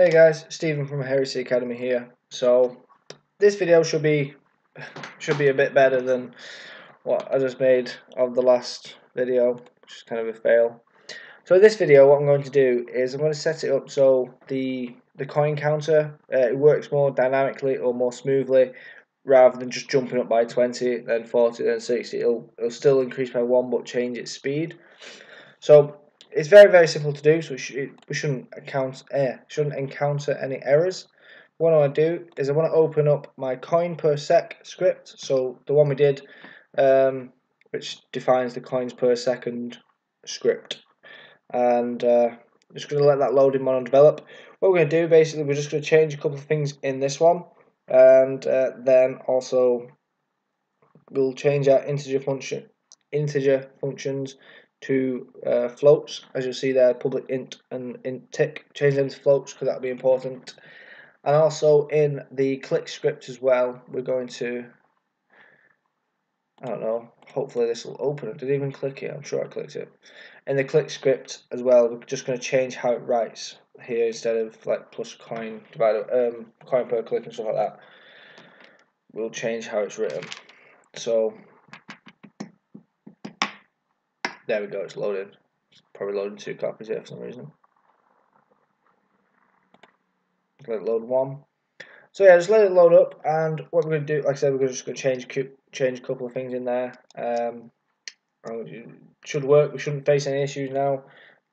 Hey guys, Stephen from Heresy Academy here. So this video should be should be a bit better than what I just made of the last video, which is kind of a fail. So this video, what I'm going to do is I'm going to set it up so the the coin counter uh, it works more dynamically or more smoothly rather than just jumping up by 20 then 40 then 60 it'll, it'll still increase by one but change its speed so it's very very simple to do so we shouldn't account eh, shouldn't encounter any errors. What I want to do is I want to open up my coin per sec script so the one we did um, which defines the coins per second script. And uh, just going to let that load in MonoDevelop. What we're going to do basically we're just going to change a couple of things in this one and uh, then also we'll change our integer function integer functions to uh, floats. As you'll see there public int and int tick. Change them to floats because that'll be important. And also in the click script as well we're going to I don't know hopefully this will open it did it even click it I'm sure I clicked it. In the click script as well we're just going to change how it writes here instead of like plus coin divided um, coin per click and stuff like that. We'll change how it's written. So there we go, it's loaded. It's probably loading two copies here for some reason. Let it load one. So yeah, just let it load up, and what we're going to do, like I said, we're just going to change change a couple of things in there. Um, should work. We shouldn't face any issues now.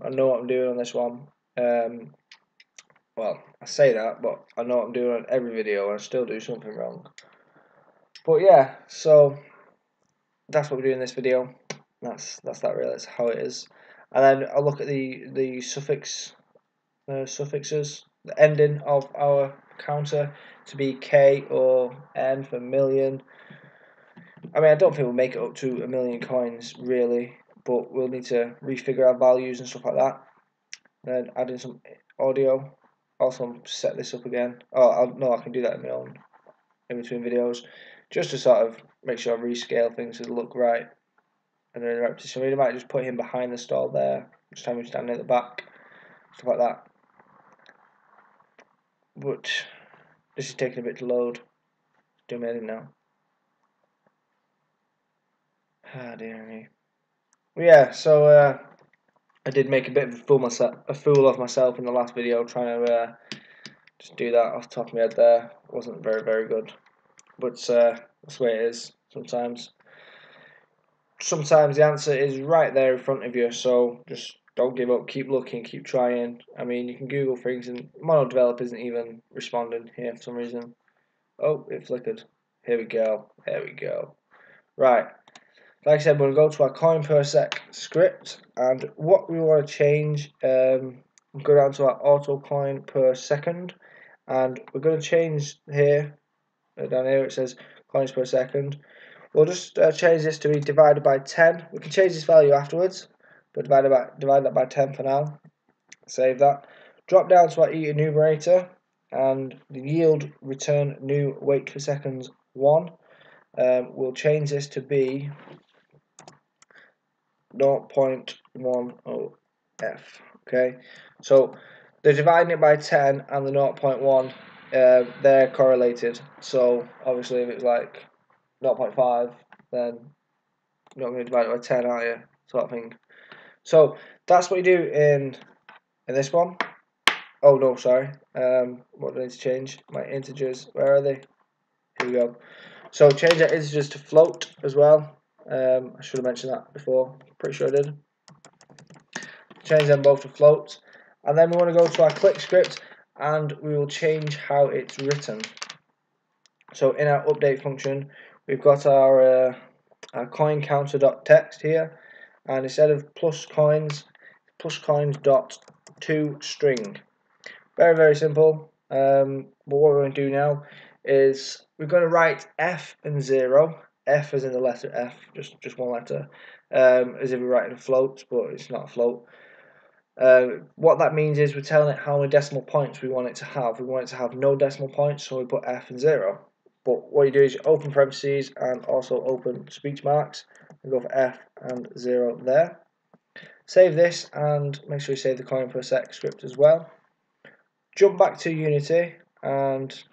I know what I'm doing on this one. Um, well, I say that, but I know what I'm doing on every video, and I still do something wrong. But yeah, so that's what we're doing in this video. That's that's that really. That's how it is. And then I'll look at the the suffix uh, suffixes, the ending of our counter to be K or N for million. I mean, I don't think we'll make it up to a million coins really, but we'll need to refigure our values and stuff like that. Then add in some audio. Also set this up again. Oh, I'll, no, I can do that in my own in between videos, just to sort of make sure I rescale things to look right and then the position. We might just put him behind the stall there, just have him standing at the back, stuff like that. But this is taking a bit to load. Do edit now. Ah dear me. yeah, so uh, I did make a bit of a fool myself, a fool of myself in the last video, trying to uh, just do that off the top of my head. There wasn't very very good, but uh, that's the way it is sometimes sometimes the answer is right there in front of you. So just don't give up. Keep looking. Keep trying. I mean, you can Google things, and Mono Develop isn't even responding here for some reason. Oh, it flickered. Here we go. There we go. Right. Like I said, we're going to go to our coin per sec script, and what we want to change, um, go down to our auto coin per second, and we're going to change here, uh, down here it says coins per second. We'll just uh, change this to be divided by 10. We can change this value afterwards, but divide, by, divide that by 10 for now. Save that. Drop down to our E enumerator, and the yield return new wait for seconds 1. Um, we'll change this to be 0.10f. Okay, so they're dividing it by 10 and the 0.1, uh, they're correlated. So obviously, if it's like 0.5, then you're not going to divide it by 10, are you? Sort of thing. So that's what you do in in this one. Oh no, sorry. Um, what do I need to change? My integers. Where are they? Here we go. So change our integers to float as well. Um, I should have mentioned that before. Pretty sure I did. Change them both to float, and then we want to go to our click script, and we will change how it's written. So in our update function, we've got our, uh, our coin counter dot text here and instead of plus coins plus coins dot to string. Very very simple. Um, but what we're going to do now is we're going to write F and 0 F as in the letter F just just one letter um, as if we're writing a float but it's not a float. Uh, what that means is we're telling it how many decimal points we want it to have. We want it to have no decimal points so we put F and 0 but what you do is you open parentheses and also open speech marks and go for F and 0 there. Save this and make sure you save the coin per sec script as well. jump back to Unity and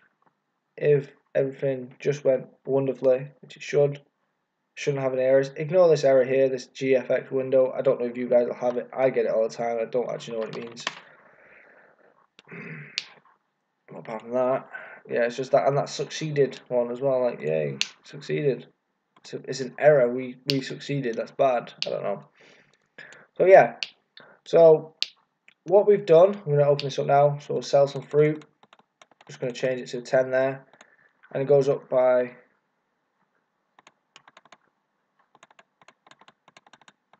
if everything just went wonderfully, which it should, shouldn't have any errors. Ignore this error here, this GFX window. I don't know if you guys will have it. I get it all the time. I don't actually know what it means. Apart from that, yeah, it's just that, and that succeeded one as well. Like, yay, succeeded. It's, it's an error. We we succeeded. That's bad. I don't know. So yeah, so what we've done, I'm going to open this up now. So we'll sell some fruit. Just going to change it to 10 there, and it goes up by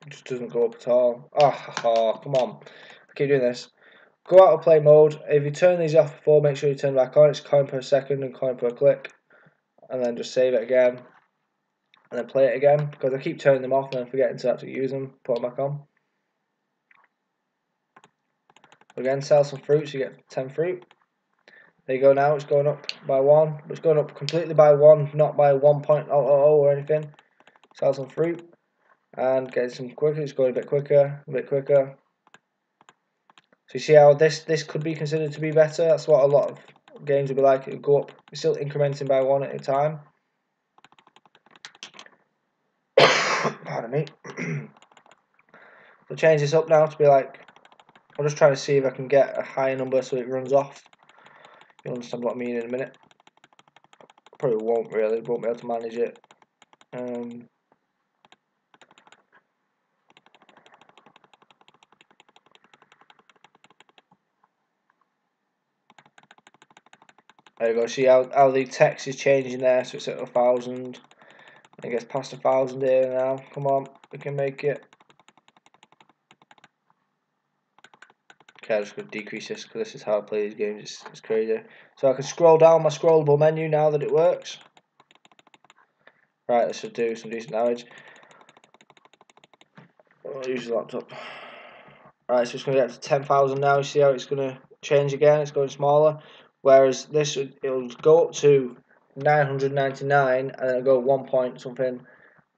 It just doesn't go up at all. Oh, oh, come on. I keep doing this. Go out of play mode. If you turn these off before, make sure you turn back on. It's coin per second and coin per click. And then just save it again. And then play it again. Because I keep turning them off and then forgetting to actually use them. Put them back on. Again, sell some fruits. You get 10 fruit. There you go now. It's going up by 1. It's going up completely by 1, not by 1.000 or anything. Sell some fruit and get some quicker. It's going a bit quicker, a bit quicker. So you see how this this could be considered to be better. That's what a lot of games will be like. It'll go up, still incrementing by one at a time. Pardon me. so change this up now to be like. I'm just trying to see if I can get a higher number so it runs off. You'll understand what I mean in a minute. Probably won't really. Won't be able to manage it. Um, There you go. See how, how the text is changing there, so it's at a thousand. It gets past a thousand here now. Come on, we can make it. Okay, I'm just going to decrease this because this is how I play these games. It's, it's crazy. So I can scroll down my scrollable menu now that it works. Right, this should do some decent damage. Oh, I'll use the laptop. Right, so it's going to get to 10,000 now. See how it's going to change again? It's going smaller. Whereas this it'll go up to 999 and then it'll go one point something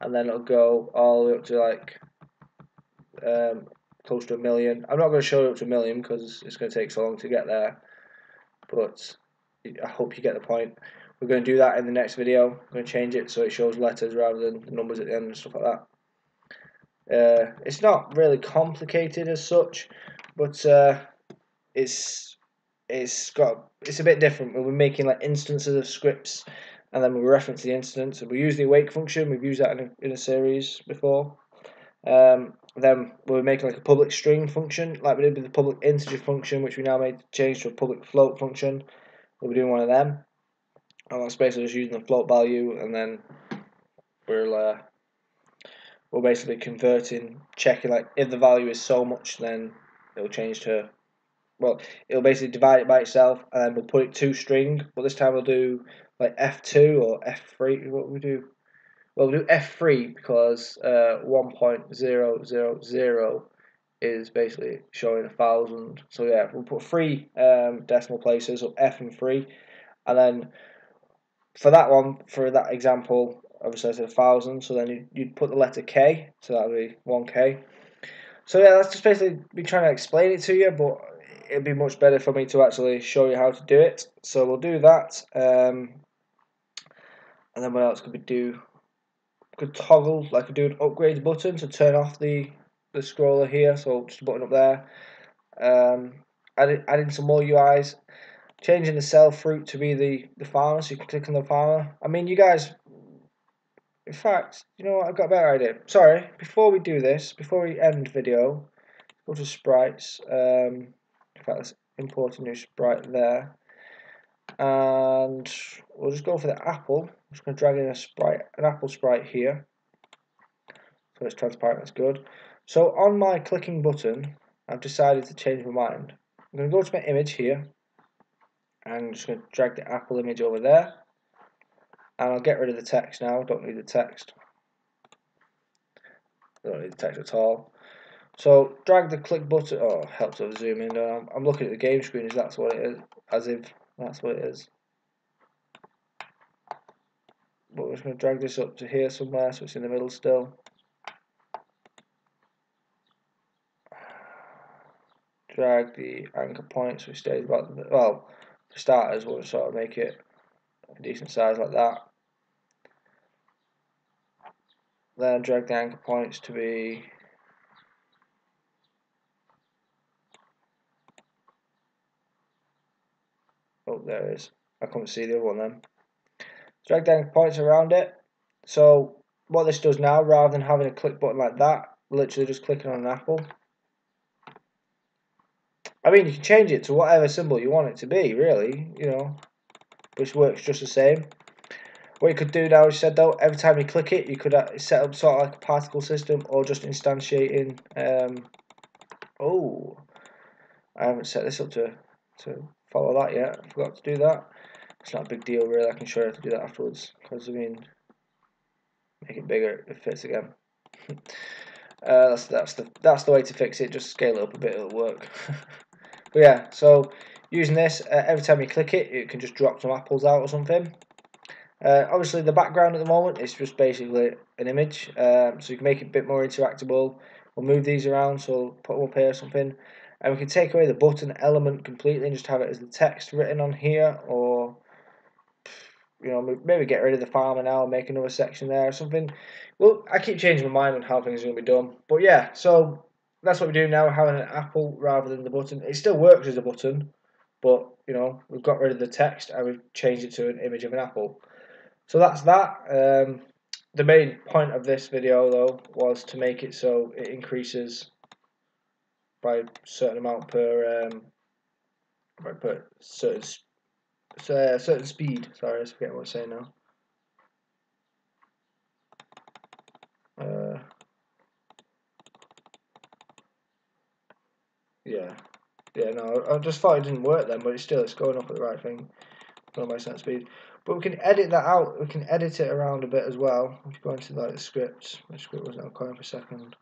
and then it'll go all the way up to like um, close to a million. I'm not going to show it up to a million because it's going to take so long to get there, but I hope you get the point. We're going to do that in the next video. I'm going to change it so it shows letters rather than numbers at the end and stuff like that. Uh, it's not really complicated as such, but uh, it's it's got it's a bit different. We're making like instances of scripts, and then we reference the instance. And we use the awake function. We've used that in a, in a series before. Um, then we're making like a public string function, like we did with the public integer function, which we now made change to a public float function. We'll be doing one of them. And that's basically just using the float value, and then we'll uh, we're basically converting, checking like if the value is so much, then it'll change to well, it'll basically divide it by itself, and then we'll put it to string. But this time we'll do like F2 or F3. What we do? Well, we'll do F3 because uh, 1.000 is basically showing a thousand. So yeah, we'll put three um, decimal places, so F and three, and then for that one, for that example, obviously it's a thousand. So then you'd, you'd put the letter K, so that would be one K. So yeah, that's just basically me trying to explain it to you, but it'd be much better for me to actually show you how to do it. So we'll do that. Um, and then what else could we do? could toggle, like could do an upgrade button to turn off the, the scroller here. So just a button up there. Um, adding, adding some more UIs. Changing the sell fruit to be the, the farmer, so you can click on the farmer. I mean, you guys, in fact, you know what, I've got a better idea. Sorry, before we do this, before we end video, go to sprites. Um, in fact, let's import a new sprite there. And we'll just go for the apple. I'm just going to drag in a sprite, an apple sprite here. So it's transparent, that's good. So on my clicking button, I've decided to change my mind. I'm going to go to my image here. And I'm just going to drag the apple image over there. And I'll get rid of the text now, don't need the text. I Don't need the text at all. So drag the click button. Oh, helps to zoom in. I'm looking at the game screen as that's what it is, as if that's what it is. But we're just going to drag this up to here somewhere, so it's in the middle still. drag the anchor point so it stays about the, well for starters we'll sort of make it a decent size like that then drag the anchor points to be oh there it is I couldn't see the other one then drag anchor points around it so what this does now rather than having a click button like that literally just clicking on an apple I mean, you can change it to whatever symbol you want it to be, really, you know, which works just the same. What you could do now, is said though, every time you click it, you could uh, set up sort of like a particle system or just instantiating. Um, oh, I haven't set this up to to follow that yet. I forgot to do that. It's not a big deal, really. I can show you how to do that afterwards. Because I mean, make it bigger, it fits again. uh, that's that's the that's the way to fix it. Just scale it up a bit, it'll work. But yeah, so using this, uh, every time you click it, it can just drop some apples out or something. Uh, obviously, the background at the moment is just basically an image, um, so you can make it a bit more interactable. We'll move these around, so put them up here or something. And we can take away the button element completely and just have it as the text written on here, or you know, maybe get rid of the farmer now and make another section there or something. Well, I keep changing my mind on how things are going to be done. But yeah, so that's what we do now, We're having an apple rather than the button. It still works as a button, but you know we've got rid of the text and we've changed it to an image of an apple. So that's that. Um, the main point of this video though was to make it so it increases by a certain amount per um, by per certain uh, certain speed. Sorry, I forget what I'm saying now. Uh, Yeah. Yeah, no, I just thought it didn't work then, but it's still, it's going up at the right thing. Not my set speed. But we can edit that out, we can edit it around a bit as well. If you go into like the script, my script wasn't on for a second.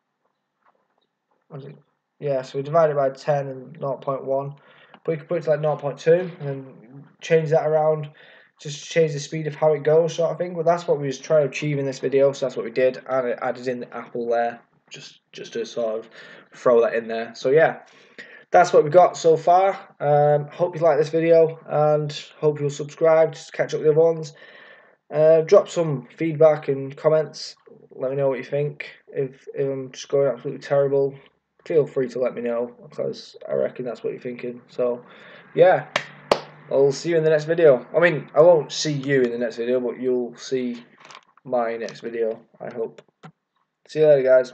Was it? Yeah, so we divide it by 10 and 0.1. But we can put it to like 0.2 and then change that around. Just change the speed of how it goes sort of thing. But that's what we was trying to achieve in this video, so that's what we did. And it added in the apple there, just, just to sort of throw that in there. So yeah that's what we got so far. Um, hope you like this video and hope you'll subscribe to catch up with the other ones. Uh, drop some feedback and comments. Let me know what you think. If, if I'm just going absolutely terrible, feel free to let me know because I reckon that's what you're thinking. So, yeah, I'll see you in the next video. I mean, I won't see you in the next video, but you'll see my next video, I hope. See you later, guys.